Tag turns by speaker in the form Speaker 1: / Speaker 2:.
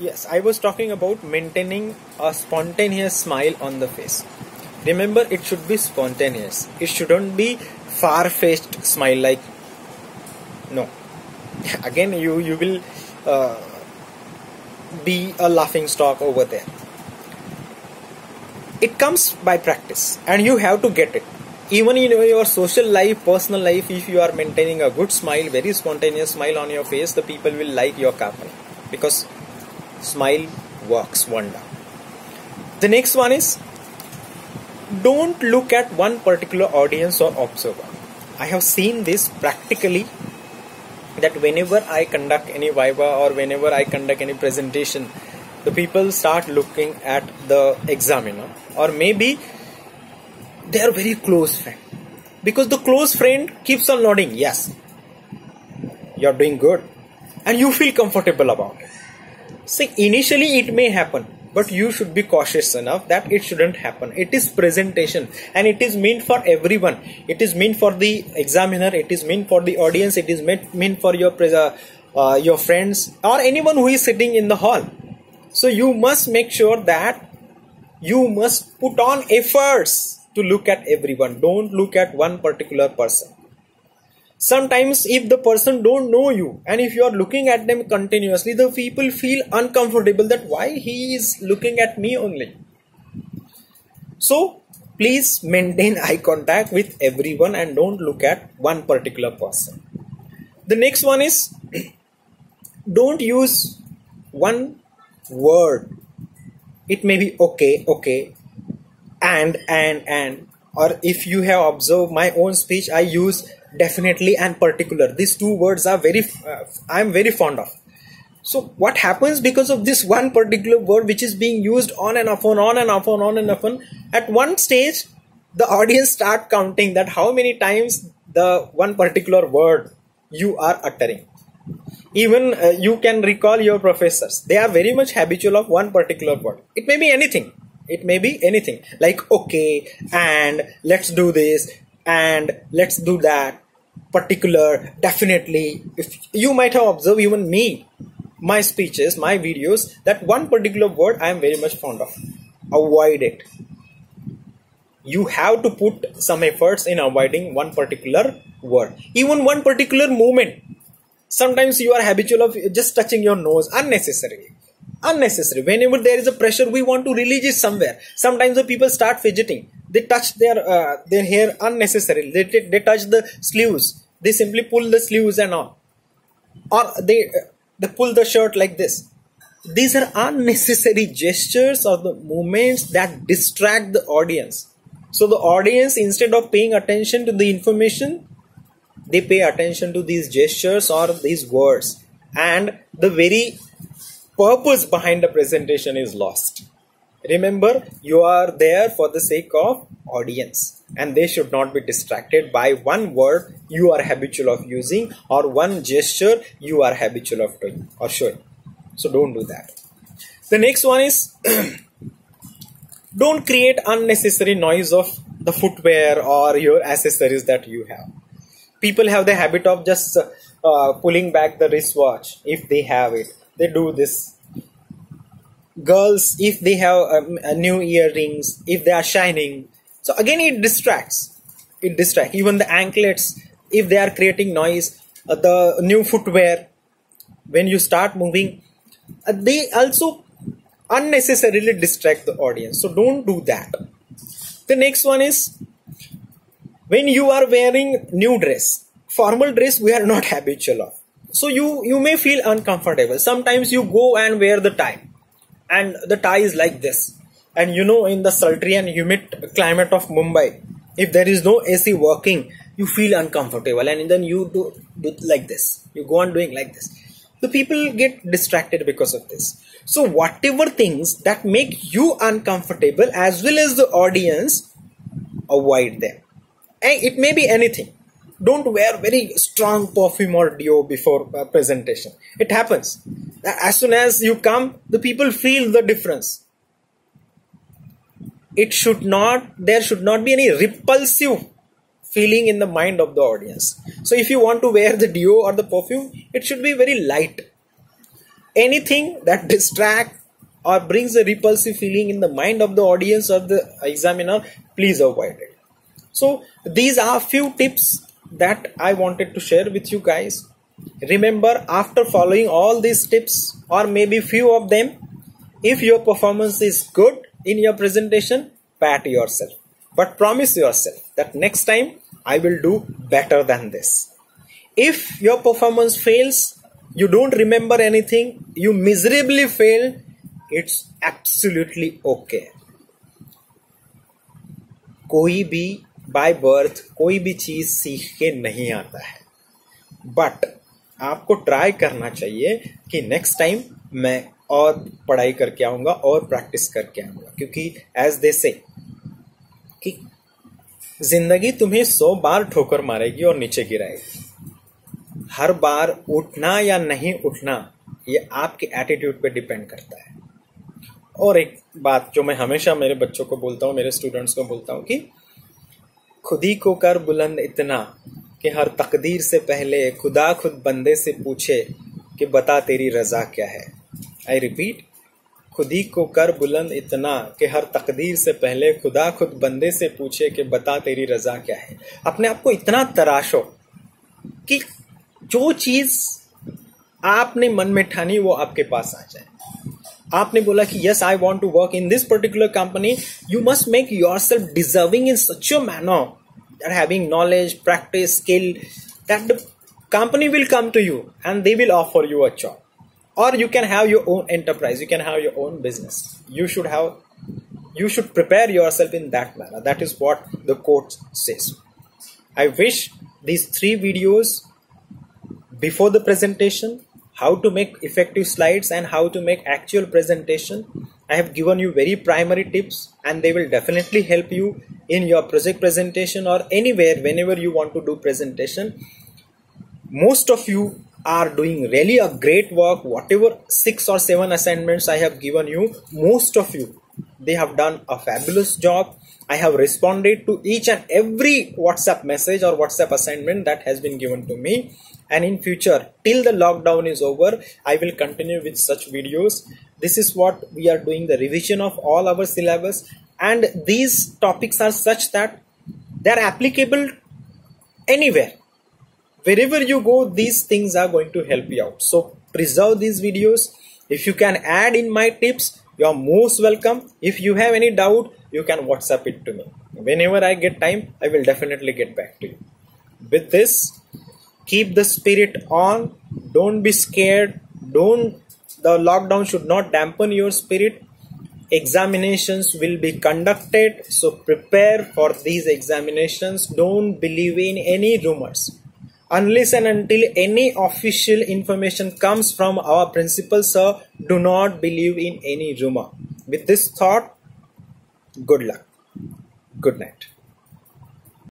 Speaker 1: Yes, I was talking about maintaining a spontaneous smile on the face. Remember, it should be spontaneous. It shouldn't be far-fetched smile like no. Again, you you will uh, be a laughing stock over there. It comes by practice, and you have to get it. Even in your social life, personal life, if you are maintaining a good smile, very spontaneous smile on your face, the people will like your company because smile works wonder. The next one is don't look at one particular audience or observer. I have seen this practically that whenever I conduct any viva or whenever I conduct any presentation, the people start looking at the examiner or maybe they are very close friend because the close friend keeps on nodding yes you're doing good and you feel comfortable about it See, initially it may happen, but you should be cautious enough that it shouldn't happen. It is presentation and it is meant for everyone. It is meant for the examiner, it is meant for the audience, it is meant, meant for your, uh, your friends or anyone who is sitting in the hall. So you must make sure that you must put on efforts to look at everyone. Don't look at one particular person sometimes if the person don't know you and if you are looking at them continuously the people feel uncomfortable that why he is looking at me only. So please maintain eye contact with everyone and don't look at one particular person. The next one is don't use one word. It may be okay okay and and and or if you have observed my own speech i use definitely and particular. These two words are very uh, i am very fond of. So what happens because of this one particular word which is being used on and off on on and off on on and off on at one stage the audience start counting that how many times the one particular word you are uttering. Even uh, you can recall your professors. They are very much habitual of one particular word. It may be anything. It may be anything. Like okay and let's do this and let's do that particular definitely if you might have observed even me my speeches my videos that one particular word i am very much fond of. Avoid it. You have to put some efforts in avoiding one particular word. Even one particular movement sometimes you are habitual of just touching your nose unnecessarily. Unnecessary. Whenever there is a pressure we want to release it somewhere. Sometimes the people start fidgeting they touch their uh, their hair unnecessarily. They, they touch the sleeves. They simply pull the sleeves and all. Or they uh, they pull the shirt like this. These are unnecessary gestures or the movements that distract the audience. So the audience instead of paying attention to the information they pay attention to these gestures or these words. And the very purpose behind the presentation is lost Remember, you are there for the sake of audience and they should not be distracted by one word you are habitual of using or one gesture you are habitual of doing or showing. So don't do that. The next one is don't create unnecessary noise of the footwear or your accessories that you have. People have the habit of just uh, pulling back the wristwatch if they have it. They do this girls if they have um, new earrings if they are shining. So again it distracts. It distracts. Even the anklets if they are creating noise uh, the new footwear when you start moving uh, they also unnecessarily distract the audience. So don't do that. The next one is when you are wearing new dress formal dress we are not habitual of. So you you may feel uncomfortable. Sometimes you go and wear the tie and the tie is like this. And you know in the sultry and humid climate of mumbai if there is no ac working you feel uncomfortable. And then you do, do like this. You go on doing like this. The people get distracted because of this. So whatever things that make you uncomfortable as well as the audience avoid them. And it may be anything. Don't wear very strong perfume or deo before uh, presentation. It happens as soon as you come the people feel the difference. It should not there should not be any repulsive feeling in the mind of the audience. So if you want to wear the deo or the perfume it should be very light. Anything that distract or brings a repulsive feeling in the mind of the audience or the examiner please avoid it. So these are few tips that i wanted to share with you guys remember after following all these tips or maybe few of them if your performance is good in your presentation pat yourself but promise yourself that next time i will do better than this if your performance fails you don't remember anything you miserably fail it's absolutely okay कोई भी by birth कोई भी चीज सीख के नहीं आता है बट आपको ट्राई करना चाहिए कि नेक्स्ट टाइम मैं और पढ़ाई करके आऊँगा और प्रैक्टिस करके आऊँगा। क्योंकि एज दे से कि ज़िंदगी तुम्हें सौ बार ठोकर मारेगी और नीचे गिराएगी। हर बार उठना या नहीं उठना, ये आपके एटीट्यूड पे डिपेंड करता है। और एक बात जो मैं हमेशा मेरे बच्चों को बोलता हूँ, मेरे स्टूडेंट्स को बोलता हूँ कि खुदी को कर बुलंद इतना कि हर तकदीर से पहले खुदा खुद बंदे से पूछे कि बता तेरी रजा क्या है। आई रिपीट खुद ही को कर बुलंद इतना कि हर तकदीर से पहले खुदा खुद बंदे से पूछे कि बता तेरी रजा क्या है। अपने आप को इतना तराशो कि जो चीज़ आपने मन में ठानी वो आपके पास आ जाए। आपने बोला कि yes I want to work in this particular company you must make yourself deserving in such a manner that having knowledge practice skill that the company will come to you and they will offer you a job. Or you can have your own enterprise you can have your own business. You should have you should prepare yourself in that manner. That is what the quote says. I wish these three videos before the presentation how to make effective slides and how to make actual presentation. I have given you very primary tips and they will definitely help you in your project presentation or anywhere whenever you want to do presentation. Most of you are doing really a great work. Whatever six or seven assignments i have given you most of you they have done a fabulous job. I have responded to each and every whatsapp message or whatsapp assignment that has been given to me. And in future till the lockdown is over i will continue with such videos. This is what we are doing the revision of all our syllabus. And these topics are such that they are applicable anywhere. Wherever you go these things are going to help you out. So preserve these videos. If you can add in my tips you are most welcome. If you have any doubt you can whatsapp it to me. Whenever i get time i will definitely get back to you. With this keep the spirit on. Don't be scared. Don't the lockdown should not dampen your spirit. Examinations will be conducted so prepare for these examinations. Don't believe in any rumors unless and until any official information comes from our principal sir do not believe in any rumor. With this thought good luck. Good night